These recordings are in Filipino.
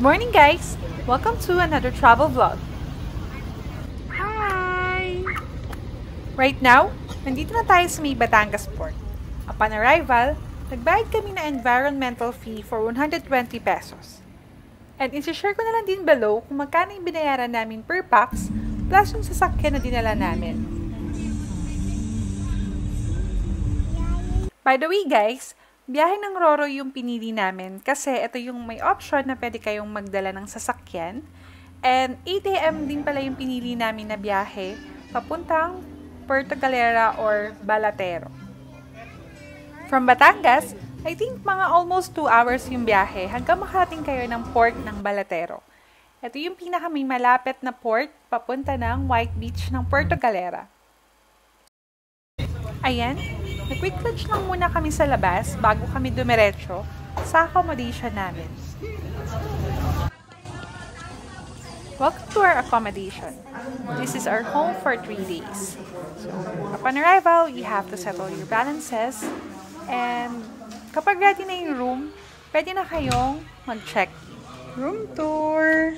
Good morning guys! Welcome to another travel vlog. Hi! Right now, nandito na tayo sa may Batangas Port. Upon arrival, nagbayad kami na environmental fee for 120 pesos. And isi-share ko na lang din below kung magkano yung binayaran namin per pax plus yung sasakyan na dinala namin. By the way guys, biyahe ng Roro yung pinili namin kasi ito yung may option na pwede kayong magdala ng sasakyan. And 8am din pala yung pinili namin na biyahe papuntang Puerto Galera or Balatero. From Batangas, I think mga almost 2 hours yung biyahe hanggang makarating kayo ng port ng Balatero. Ito yung pinaka may malapit na port papunta ng White Beach ng Puerto Galera. Ayan, nag-quick lunch lang muna kami sa labas bago kami dumiretso sa accommodation namin. Welcome to our accommodation. This is our home for 3 days. So, upon arrival, you have to settle your balances and kapag ready na yung room, pwede na kayong mag-check. Room tour!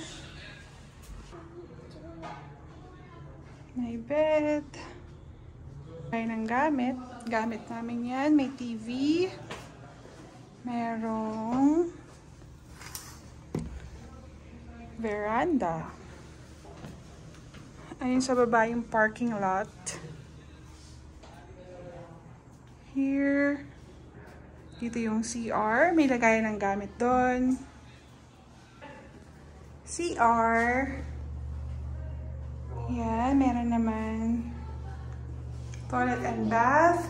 May bed. May ng gamit. Gamit namin yan. May TV. Merong veranda. Ayun sa baba yung parking lot. Here. Dito yung CR. May lagayan ng gamit doon. CR. Yan, meron naman toilet and bath.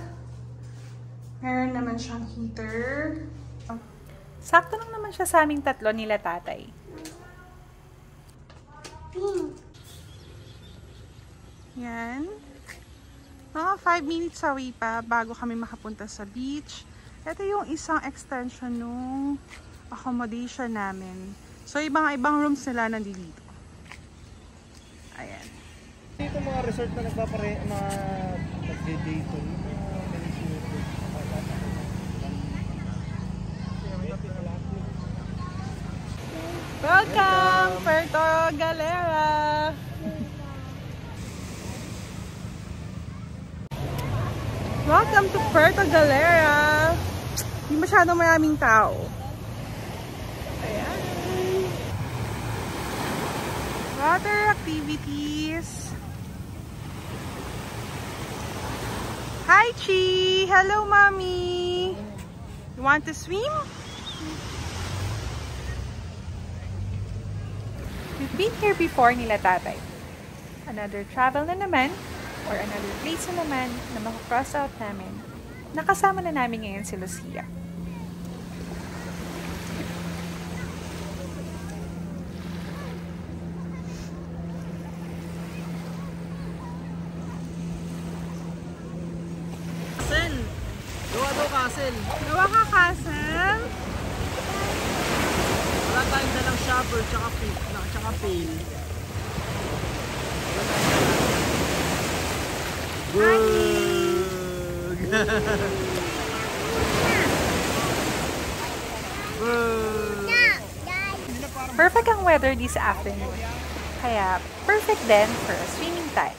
Meron naman siyang heater. Sakto lang naman siya sa aming tatlo nila tatay. Yan. Mga 5 minutes away pa bago kami makapunta sa beach. Ito yung isang extension ng accommodation namin. So, yung mga ibang rooms nila nandito. Ayan. Dito mga resort na nagpapare, mga nagde-date Welcome, Puerto Galera! Welcome to Puerto Galera! Hindi masyadong maraming tao. Ayan. Water activities. Hi, Chi! Hello, Mommy! You want to swim? We've been here before nila tatay. Another travel na naman, or another place na naman na makakross out namin. Nakasama na namin ngayon si Lucia. Castle! Gawa daw castle. Gawa ka, Castle? Wala tayong dalang shower tsaka pail. Bug! Bug! Perfect ang weather this afternoon. Kaya, perfect din for a swimming time.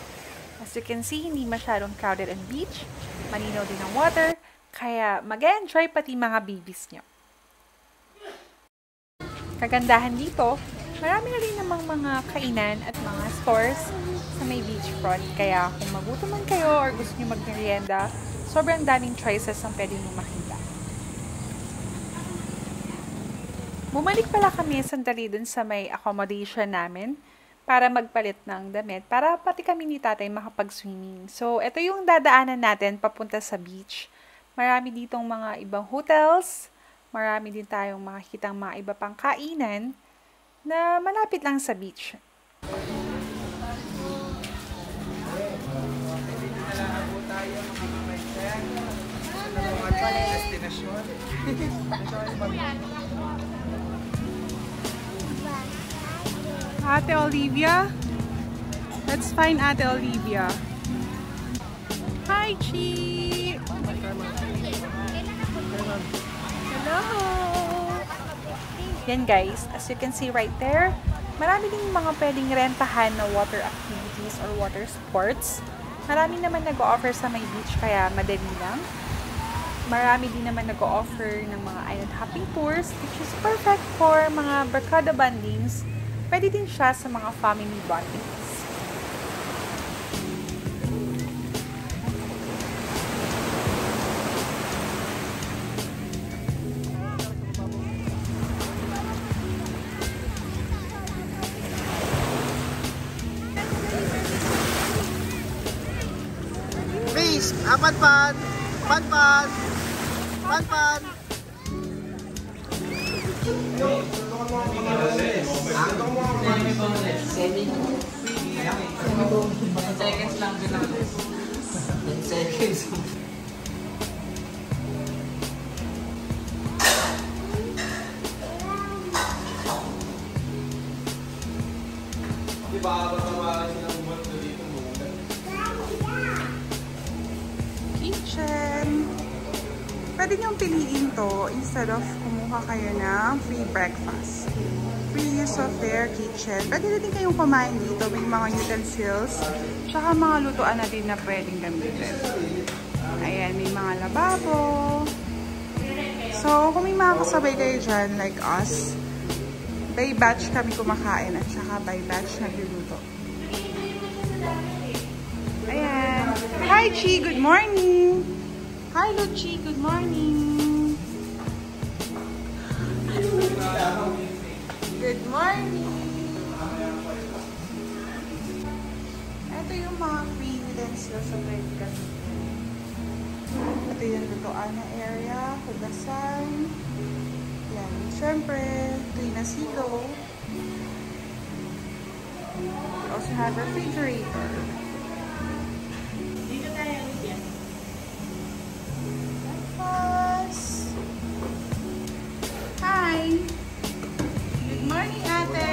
As you can see, hindi masyadong crowded ang beach. Malinaw din ang water. Kaya, mag-enjoy pati mga babies nyo. Kagandahan dito, marami na rin namang mga kainan at mga stores sa may beachfront. Kaya, kung magutom man kayo or gusto nyo magmerienda, sobrang daming choices ang pwede nyo makita. Bumalik pala kami sandali dun sa may accommodation namin para magpalit ng damit para pati kami ni tatay makapag-swimming. So, ito yung dadaanan natin papunta sa beach. Marami ditong mga ibang hotels, marami din tayong makikitang mga iba pang kainan na malapit lang sa beach. Ate Olivia? Let's find Ate Olivia. Hi, Chi! Hello! Yan guys, as you can see right there, marami ding mga pwedeng rentahan na water activities or water sports. Marami naman nag-offer sa may beach kaya madali lang. Marami din naman nag-offer ng mga island hopping tours which is perfect for mga barkada bandings. Pwede din siya sa mga family bondings. Lang din ako. 10 seconds. kitchen. Pwede niyong piliin to instead of kumuha kayo ng free breakfast. Free use of their kitchen. Pwede na din kayong kumain dito. May mga utensils. Tsaka mga lutuan na na pwedeng gamitin. Ayan, may mga lababo. So, kung may mga kasabay kayo dyan, like us, by batch kami kumakain at saka by batch nagluluto. Ayan. Hi, Chi. Good morning. Hi, Luchi. Good morning. Good morning. Ito yung mga free utensils sa gamitin. Ito yung lutoan na area, hugasan. Yan. Siyempre, ito yung nasigo. We also have refrigerator. Breakfast. Hi! Good morning, ate!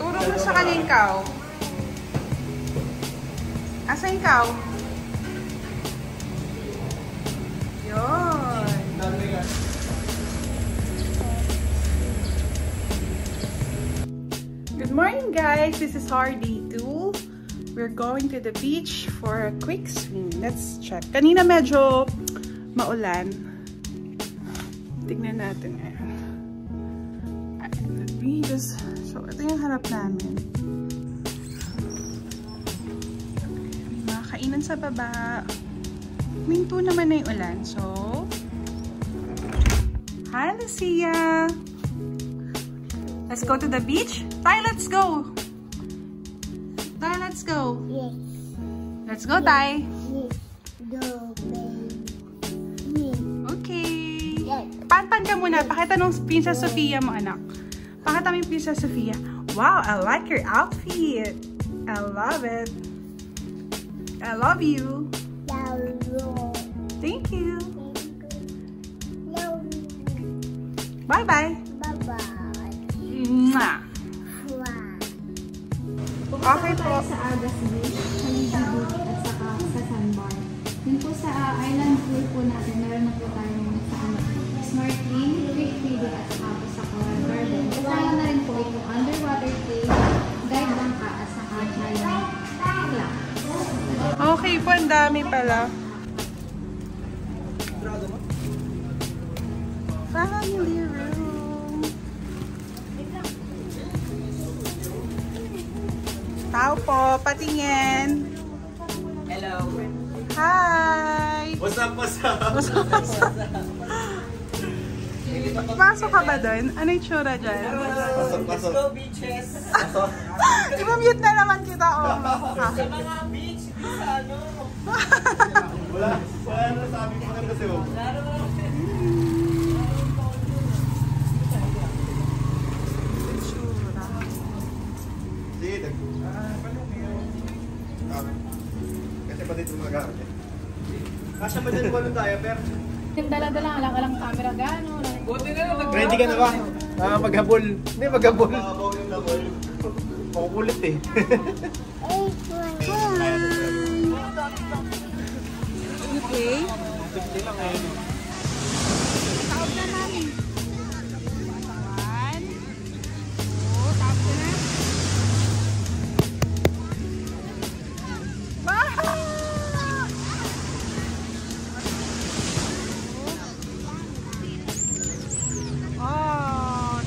Turo mo sa kanya cow. Asa cow? Yun. Good morning, guys. This is our day 2. We're going to the beach for a quick swim. Let's check. Kanina medyo maulan. Tignan natin ngayon. Let me just... So, ito yung harap namin. Kainan sa baba. Minto naman na yung ulan. So, Hi, Lucia! Let's go to the beach? Tay, let's go! Tay, let's go! Yes, Let's go, Tay! yes, go, baby. Okay. Yes. Panpan ka muna. Pakita nung Princess Sofia mo, anak. Pakita mo yung Princess Sofia. Wow, I like your outfit. I love it. I love you. Now, roll. Thank you. Bye-bye. bye-bye. Mwah. Okay po. sa Agas Beach, Haligi Beach at saka sa Sandbar. Yun po sa ah, island pool po natin, meron na po tayong sa ano, snorkeling, quick feeding at saka sa coral garden. Kasama na rin po itong underwater cave, guide bangka at saka giant clock. Okay po, ang dami pala. Family room. Tao po, patingin. Hello. Hi! What's up, what's up? Pasok ka ba doon? Ano yung tsura dyan? Pasok, Let's pasok. go beaches. I-mute na naman kita. Oh. Sa mga beach, sa ano. Wala, wala na sabi ko maganda sa'yo. Laro. Tsura. Sige, tag. Ah, Kasi pa dito mag-aaral eh. Kasya pa dyan balon tayo, pero Yung dala-dala, wala ka lang camera gano'n. Buti na lang. ready ka na ba? Ah, maghabol. Hindi, maghabol. Makukulit eh. Eight, one. You Okay. 50 lang ngayon. Taob na namin. One. Two. Na na. Baha! Oh,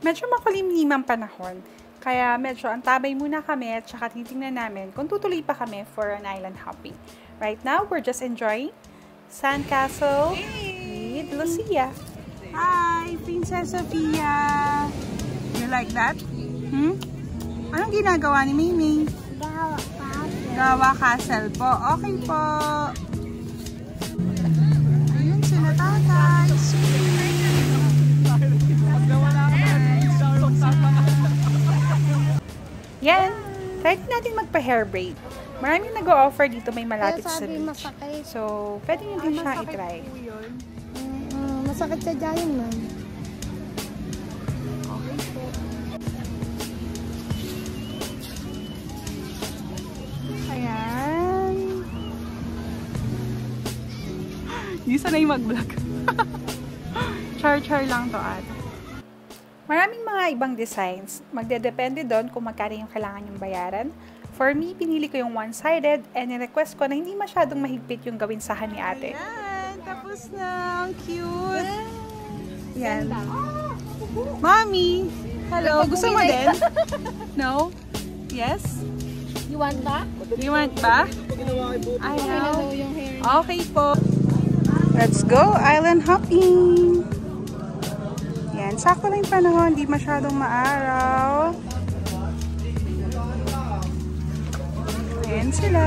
Medyo makulimlim ang panahon. Kaya medyo antabay muna kami at saka titingnan namin kung tutuloy pa kami for an island hopping. Right now, we're just enjoying Sandcastle with Lucia. Hi, Princess Sophia! You like that? Hmm? Anong ginagawa ni Mimi? Gawa pa. Gawa Castle po. Okay po. Ayun sila tatay. Yan. Try natin magpa-hair braid. Maraming nag-o-offer dito may malapit sa beach. masakit. So, pwede nyo din siya i-try. Mm, masakit sa dyan man. Ayan. Hindi sanay mag-vlog. Char-char lang to at. Maraming mga ibang designs. Magdedepende doon kung magkano yung kailangan yung bayaran. For me, pinili ko yung one-sided and request ko na hindi masyadong mahigpit yung gawin sa ni ate. Ayan, tapos na. Ang cute. Yan. Mommy! Hello, gusto mo din? No? Yes? You want that? You want ba? Ayaw. Okay po. Let's go, island hopping. Yan, sakto lang yung panahon, hindi masyadong maaraw. Ayan sila.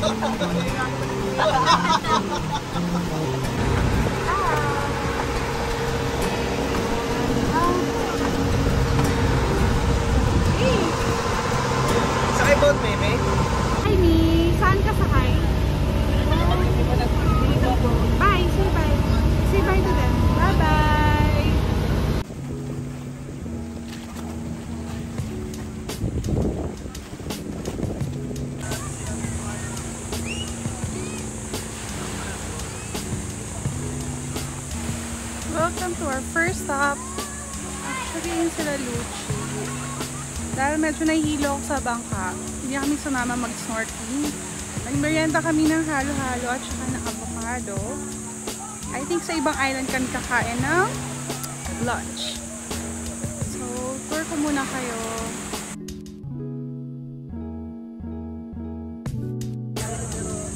Sakay Welcome to our first stop. Actually, yun sila Lucci. Dahil medyo nahihilo ako sa bangka, hindi kami sumama mag-snorkeling. Nagmerienda kami ng halo-halo at saka ng avocado. I think sa ibang island kami kakain ng lunch. So, tour ko muna kayo.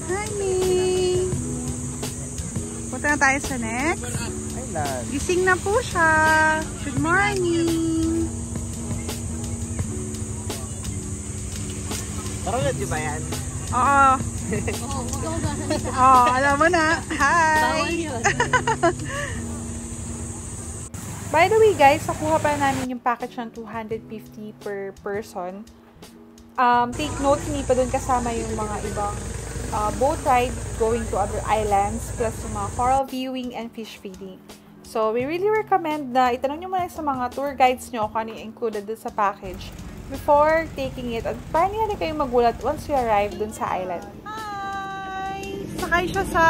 Hi, Ming! Punta na tayo sa next. Island. Gising na po siya. Good morning! Parang di ba yan? Oo. Oo, alam mo na. Hi! By the way guys, nakuha pa namin yung package ng 250 per person. Um, take note, hindi pa doon kasama yung mga ibang uh, boat ride going to other islands plus yung mga coral viewing and fish feeding. So, we really recommend na itanong nyo muna sa mga tour guides nyo kung ano yung included dun sa package before taking it. At rin kayo magulat once you arrive dun sa island. Hi! Sakay siya sa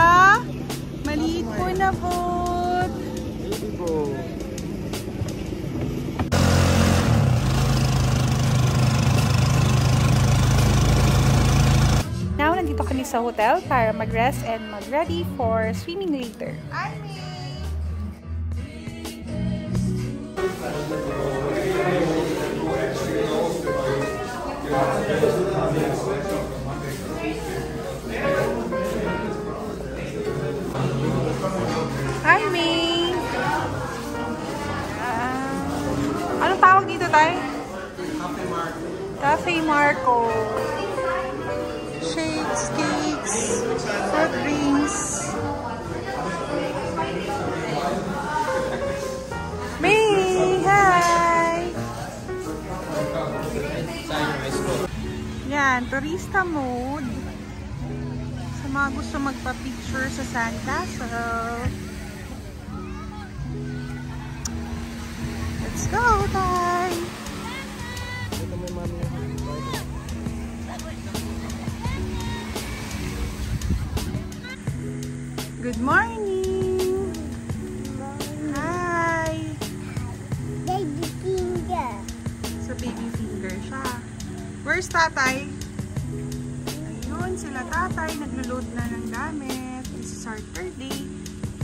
maliit po na boat. Baby boat. Now, nandito kami sa hotel para mag-rest and mag-ready for swimming later. Hi, Ayan, turista mode. Sa mga gusto magpa-picture sa sandcastle. Let's go, Tay! Good morning! Hi! Baby finger. Sa baby finger siya. Where's tatay? Ayun, sila tatay. Naglo-load na ng gamit. This is our third day.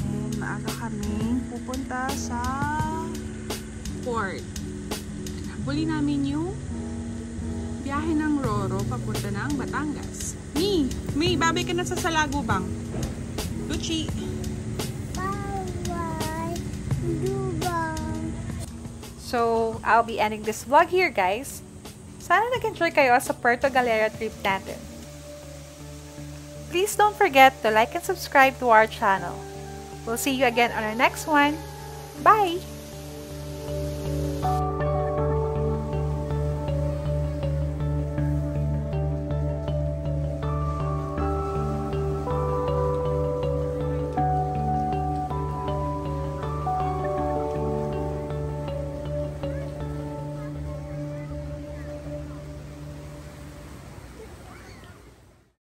And maaga kaming pupunta sa port. Huli namin yung biyahe ng Roro papunta ng Batangas. Mi! Mi, babay ka na sa Salagubang. Luchi! Bye-bye. So, I'll be ending this vlog here, guys. Sana nag-enjoy kayo sa Puerto Galera trip natin. Please don't forget to like and subscribe to our channel. We'll see you again on our next one. Bye!